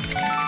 Mm.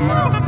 Uhul!